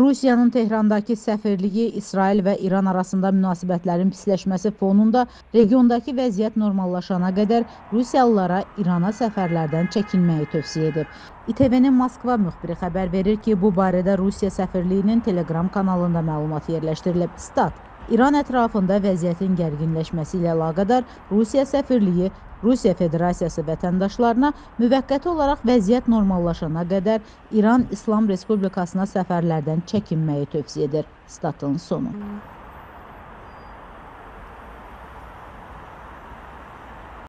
Rusiyanın Tehrandakı səfirliyi İsrail və İran arasında münasibətlərin pisləşməsi fonunda regiondakı vəziyyət normallaşana qədər Rusiyalılara İrana səfərlərdən çəkinməyi tövsiyə edib. İTV-nin Moskva müxbiri xəbər verir ki, bu barədə Rusiya səfirliyinin Telegram kanalında məlumat yerləşdirilib. Stat: İran ətrafında vəziyyətin gərginləşməsi ilə əlaqədar Rusiya səfirliyi Rusiya Federasiyası vətəndaşlarına müvəqqəti olaraq vəziyyət normallaşana qədər İran İslam Respublikasına səfərlərdən çəkinməyi tövsiyə edir. Statın sonu.